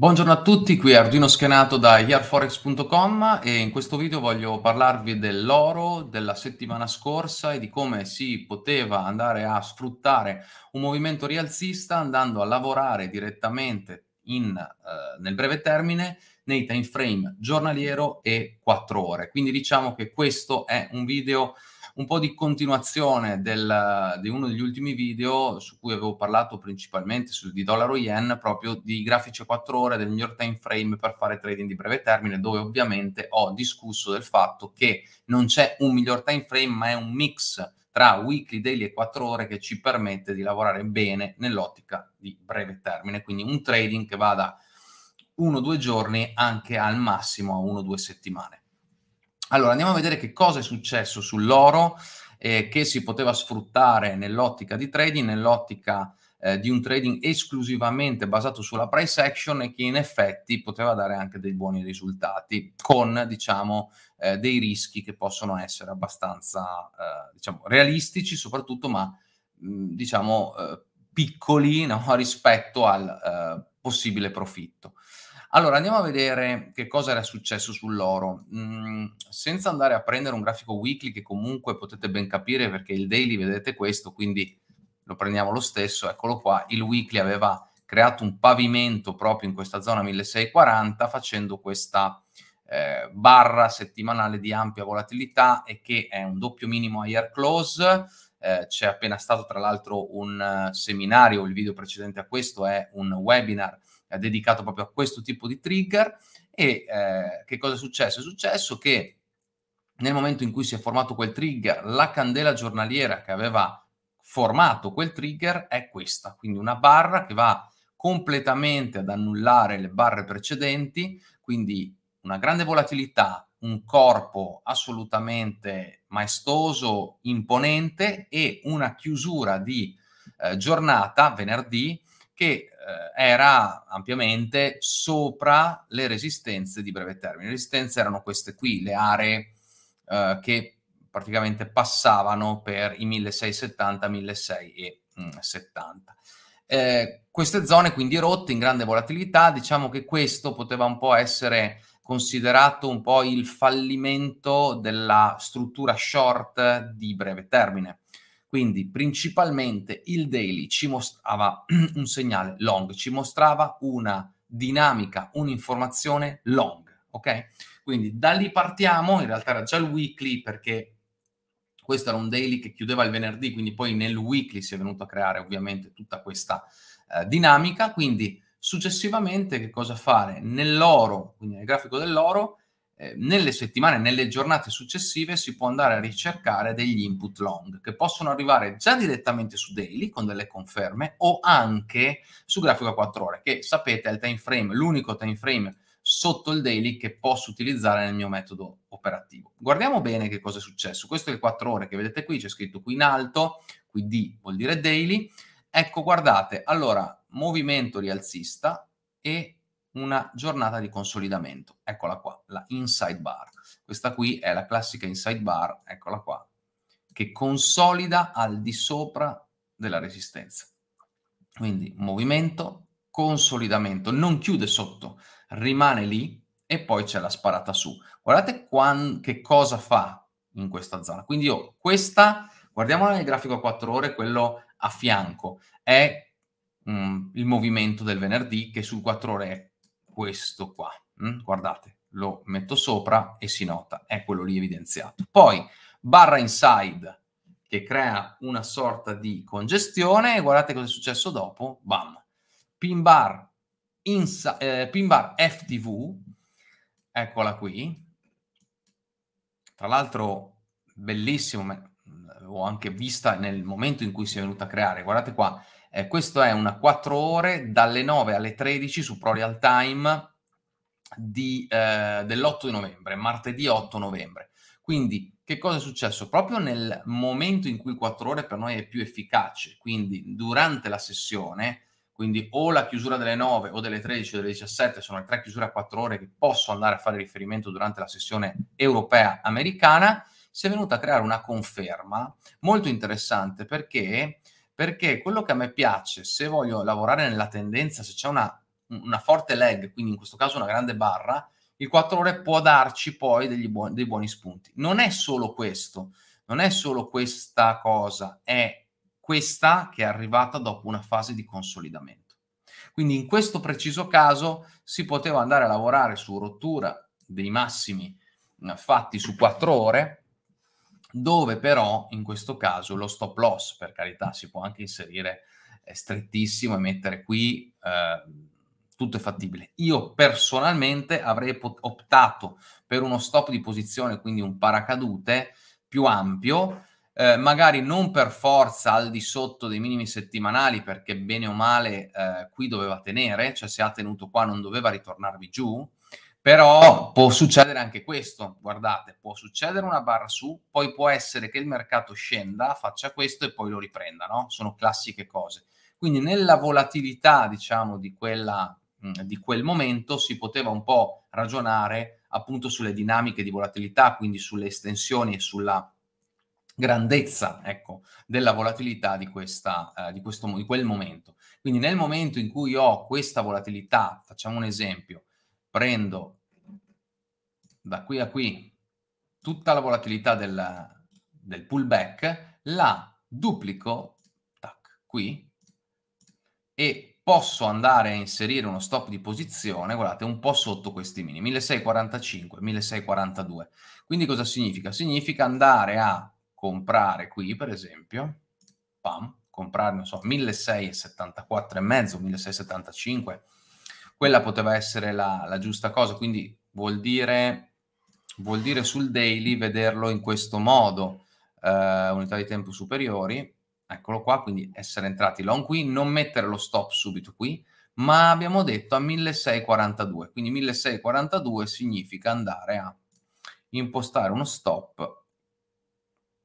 Buongiorno a tutti, qui Arduino Schenato da hereforex.com e in questo video voglio parlarvi dell'oro della settimana scorsa e di come si poteva andare a sfruttare un movimento rialzista andando a lavorare direttamente in, eh, nel breve termine nei time frame giornaliero e 4 ore. Quindi diciamo che questo è un video un po' di continuazione del, di uno degli ultimi video su cui avevo parlato principalmente su, di dollaro yen, proprio di grafici a 4 ore del miglior time frame per fare trading di breve termine, dove ovviamente ho discusso del fatto che non c'è un miglior time frame, ma è un mix tra weekly, daily e 4 ore che ci permette di lavorare bene nell'ottica di breve termine, quindi un trading che va da 1-2 giorni anche al massimo a 1-2 settimane. Allora, andiamo a vedere che cosa è successo sull'oro eh, che si poteva sfruttare nell'ottica di trading, nell'ottica eh, di un trading esclusivamente basato sulla price action e che in effetti poteva dare anche dei buoni risultati con, diciamo, eh, dei rischi che possono essere abbastanza, eh, diciamo, realistici soprattutto, ma, mh, diciamo, eh, piccoli no? rispetto al eh, possibile profitto. Allora, andiamo a vedere che cosa era successo sull'oro. Mm, senza andare a prendere un grafico weekly che comunque potete ben capire perché il daily vedete questo, quindi lo prendiamo lo stesso, eccolo qua, il weekly aveva creato un pavimento proprio in questa zona 1640 facendo questa eh, barra settimanale di ampia volatilità e che è un doppio minimo higher close. Eh, c'è appena stato tra l'altro un uh, seminario, il video precedente a questo è un webinar eh, dedicato proprio a questo tipo di trigger. E eh, che cosa è successo? È successo che nel momento in cui si è formato quel trigger, la candela giornaliera che aveva formato quel trigger è questa, quindi una barra che va completamente ad annullare le barre precedenti, quindi una grande volatilità, un corpo assolutamente maestoso, imponente e una chiusura di eh, giornata venerdì che era ampiamente sopra le resistenze di breve termine. Le resistenze erano queste qui, le aree eh, che praticamente passavano per i 1670, 1670. Eh, queste zone quindi rotte in grande volatilità, diciamo che questo poteva un po' essere considerato un po' il fallimento della struttura short di breve termine. Quindi principalmente il daily ci mostrava un segnale long, ci mostrava una dinamica, un'informazione long, ok? Quindi da lì partiamo, in realtà era già il weekly perché questo era un daily che chiudeva il venerdì, quindi poi nel weekly si è venuto a creare ovviamente tutta questa eh, dinamica, quindi successivamente che cosa fare? Nell'oro, quindi nel grafico dell'oro, eh, nelle settimane, nelle giornate successive si può andare a ricercare degli input long che possono arrivare già direttamente su daily con delle conferme o anche su grafico a 4 ore che sapete è il time frame, l'unico time frame sotto il daily che posso utilizzare nel mio metodo operativo. Guardiamo bene che cosa è successo. Questo è il 4 ore che vedete qui, c'è scritto qui in alto, qui D vuol dire daily. Ecco, guardate, allora, movimento rialzista e una giornata di consolidamento. Eccola qua, la inside bar. Questa qui è la classica inside bar, eccola qua, che consolida al di sopra della resistenza. Quindi movimento, consolidamento, non chiude sotto, rimane lì e poi c'è la sparata su. Guardate quan, che cosa fa in questa zona. Quindi io questa, guardiamola nel grafico a 4 ore, quello a fianco, è mm, il movimento del venerdì che sul 4 ore è questo qua. Mm? Guardate, lo metto sopra e si nota, è quello lì evidenziato. Poi barra inside che crea una sorta di congestione e guardate cosa è successo dopo, bam, pin bar, insa- eh, pin bar FTV, eccola qui, tra l'altro bellissimo, l'ho anche vista nel momento in cui si è venuta a creare, guardate qua, eh, questo è una 4 ore dalle 9 alle 13 su Pro Real Time di, eh, dell'8 di novembre, martedì 8 novembre. Quindi che cosa è successo? Proprio nel momento in cui 4 ore per noi è più efficace, quindi durante la sessione, quindi o la chiusura delle 9 o delle 13 o delle 17 sono le tre chiusure a 4 ore che posso andare a fare riferimento durante la sessione europea americana, si è venuta a creare una conferma molto interessante perché perché quello che a me piace, se voglio lavorare nella tendenza, se c'è una una forte leg, quindi in questo caso una grande barra, il 4 ore può darci poi buoni, dei buoni spunti. Non è solo questo, non è solo questa cosa, è questa che è arrivata dopo una fase di consolidamento. Quindi in questo preciso caso si poteva andare a lavorare su rottura dei massimi eh, fatti su 4 ore, dove però in questo caso lo stop loss, per carità, si può anche inserire strettissimo e mettere qui eh, tutto è fattibile. Io personalmente avrei optato per uno stop di posizione, quindi un paracadute più ampio, eh, magari non per forza al di sotto dei minimi settimanali, perché bene o male eh, qui doveva tenere, cioè se ha tenuto qua non doveva ritornarvi giù, però può succedere anche questo, guardate, può succedere una barra su, poi può essere che il mercato scenda, faccia questo e poi lo riprenda, no? Sono classiche cose. Quindi nella volatilità, diciamo, di quella di quel momento si poteva un po' ragionare appunto sulle dinamiche di volatilità, quindi sulle estensioni e sulla grandezza ecco, della volatilità di, questa, eh, di, questo, di quel momento. Quindi nel momento in cui ho questa volatilità, facciamo un esempio, prendo da qui a qui tutta la volatilità del, del pullback, la duplico tac, qui e posso andare a inserire uno stop di posizione, guardate, un po' sotto questi mini, 1645, 1642. Quindi cosa significa? Significa andare a comprare qui, per esempio, pam, comprare, non so, 1674 e mezzo, 1675, quella poteva essere la, la giusta cosa, quindi vuol dire, vuol dire sul daily vederlo in questo modo, eh, unità di tempo superiori, Eccolo qua, quindi essere entrati long qui, non mettere lo stop subito qui, ma abbiamo detto a 1642. Quindi 1642 significa andare a impostare uno stop,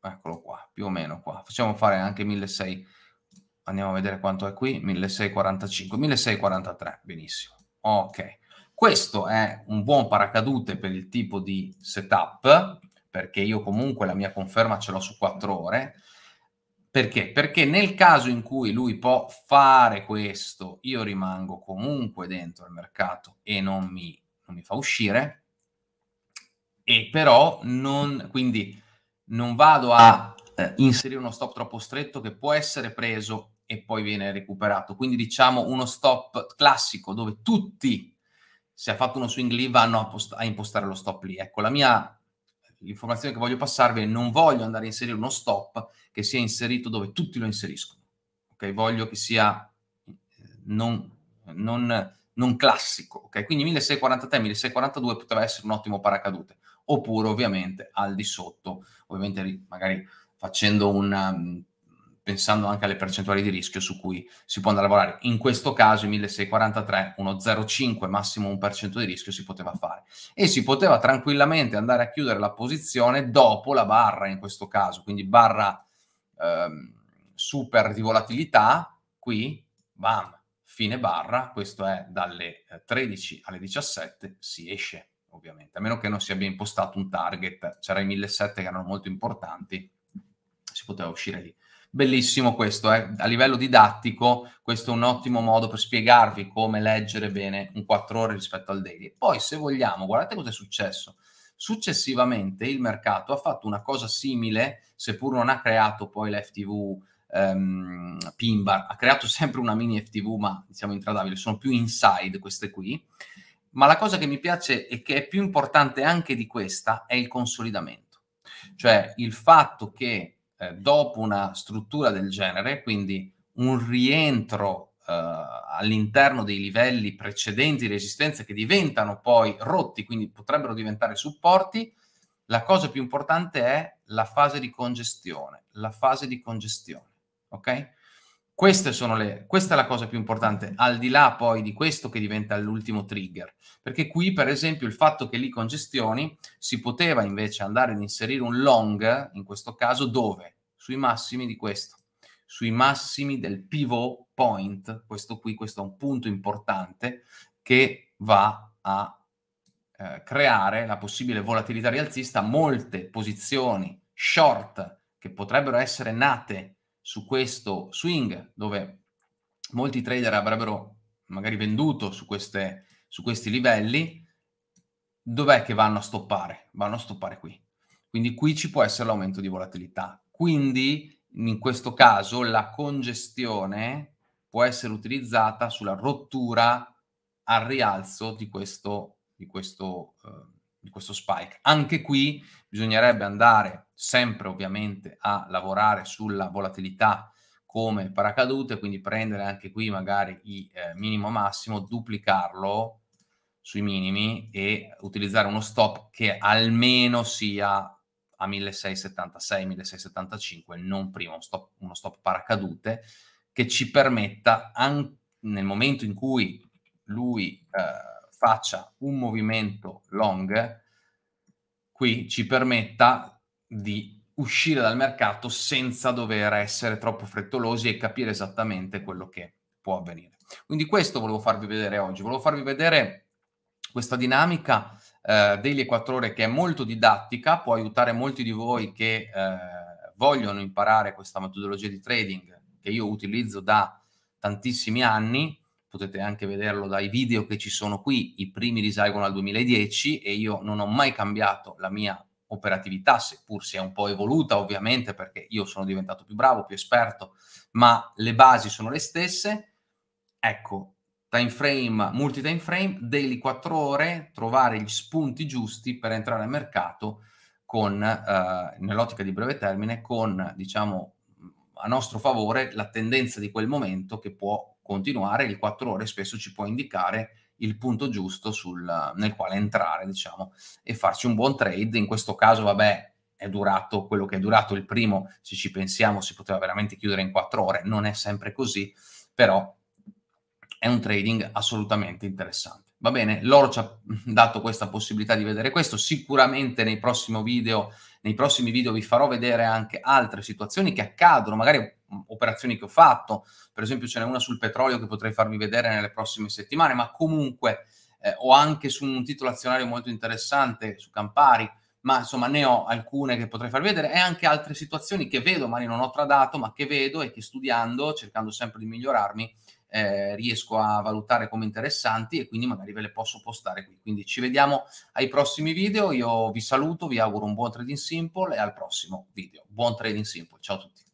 eccolo qua, più o meno qua. Facciamo fare anche 1600, andiamo a vedere quanto è qui, 1645, 1643, benissimo. Ok, questo è un buon paracadute per il tipo di setup, perché io comunque la mia conferma ce l'ho su 4 ore, perché? Perché nel caso in cui lui può fare questo, io rimango comunque dentro il mercato e non mi, non mi fa uscire, e però non, quindi non vado a eh, inserire uno stop troppo stretto che può essere preso e poi viene recuperato. Quindi diciamo uno stop classico dove tutti, se ha fatto uno swing lì, vanno a, post- a impostare lo stop lì. Ecco, la mia l'informazione che voglio passarvi è non voglio andare a inserire uno stop che sia inserito dove tutti lo inseriscono. Ok, voglio che sia eh, non, non, non classico. Ok, quindi 1643, 1642 poteva essere un ottimo paracadute, oppure ovviamente al di sotto, ovviamente magari facendo un pensando anche alle percentuali di rischio su cui si può andare a lavorare. In questo caso, i 1643, uno 0,5 massimo 1% di rischio si poteva fare. E si poteva tranquillamente andare a chiudere la posizione dopo la barra, in questo caso, quindi barra ehm, super di volatilità, qui, bam, fine barra, questo è dalle 13 eh, alle 17, si esce ovviamente, a meno che non si abbia impostato un target, c'era i 1700 che erano molto importanti, si poteva uscire lì. Bellissimo questo, eh? a livello didattico questo è un ottimo modo per spiegarvi come leggere bene un 4 ore rispetto al daily. Poi se vogliamo, guardate cosa è successo. Successivamente il mercato ha fatto una cosa simile, seppur non ha creato poi l'FTV ehm, pin bar, ha creato sempre una mini FTV ma diciamo intradabile, sono più inside queste qui. Ma la cosa che mi piace e che è più importante anche di questa è il consolidamento. Cioè il fatto che eh, dopo una struttura del genere, quindi un rientro eh, all'interno dei livelli precedenti di resistenza che diventano poi rotti, quindi potrebbero diventare supporti, la cosa più importante è la fase di congestione, la fase di congestione, ok? Queste sono le, questa è la cosa più importante, al di là poi di questo che diventa l'ultimo trigger, perché qui per esempio il fatto che lì congestioni si poteva invece andare ad inserire un long, in questo caso dove? Sui massimi di questo, sui massimi del pivot point, questo qui, questo è un punto importante che va a eh, creare la possibile volatilità rialzista, molte posizioni short che potrebbero essere nate su questo swing dove molti trader avrebbero magari venduto su, queste, su questi livelli, dov'è che vanno a stoppare? Vanno a stoppare qui. Quindi qui ci può essere l'aumento di volatilità. Quindi in questo caso la congestione può essere utilizzata sulla rottura al rialzo di questo, di questo, uh, di questo spike. Anche qui bisognerebbe andare sempre ovviamente a lavorare sulla volatilità come paracadute, quindi prendere anche qui magari il eh, minimo massimo, duplicarlo sui minimi e utilizzare uno stop che almeno sia a 1676, 1675, non prima, uno stop, uno stop paracadute che ci permetta, an- nel momento in cui lui eh, faccia un movimento long, qui ci permetta di uscire dal mercato senza dover essere troppo frettolosi e capire esattamente quello che può avvenire. Quindi questo volevo farvi vedere oggi, volevo farvi vedere questa dinamica eh, degli 4 ore che è molto didattica, può aiutare molti di voi che eh, vogliono imparare questa metodologia di trading che io utilizzo da tantissimi anni, potete anche vederlo dai video che ci sono qui, i primi risalgono al 2010 e io non ho mai cambiato la mia operatività, seppur sia un po' evoluta ovviamente perché io sono diventato più bravo, più esperto, ma le basi sono le stesse. Ecco, time frame, multi time frame, daily 4 ore, trovare gli spunti giusti per entrare al mercato con, eh, nell'ottica di breve termine, con, diciamo, a nostro favore la tendenza di quel momento che può continuare, il 4 ore spesso ci può indicare il punto giusto sul, nel quale entrare, diciamo, e farci un buon trade. In questo caso, vabbè, è durato quello che è durato il primo, se ci pensiamo si poteva veramente chiudere in 4 ore, non è sempre così, però è un trading assolutamente interessante. Va bene, l'oro ci ha dato questa possibilità di vedere questo, sicuramente nei prossimi video, nei prossimi video vi farò vedere anche altre situazioni che accadono, magari mm, operazioni che ho fatto, per esempio ce n'è una sul petrolio che potrei farvi vedere nelle prossime settimane, ma comunque eh, ho anche su un titolo azionario molto interessante su Campari, ma insomma ne ho alcune che potrei farvi vedere. E anche altre situazioni che vedo, magari non ho tradato, ma che vedo e che studiando, cercando sempre di migliorarmi, eh, riesco a valutare come interessanti e quindi magari ve le posso postare qui. Quindi ci vediamo ai prossimi video, io vi saluto, vi auguro un buon trading simple e al prossimo video. Buon trading simple, ciao a tutti.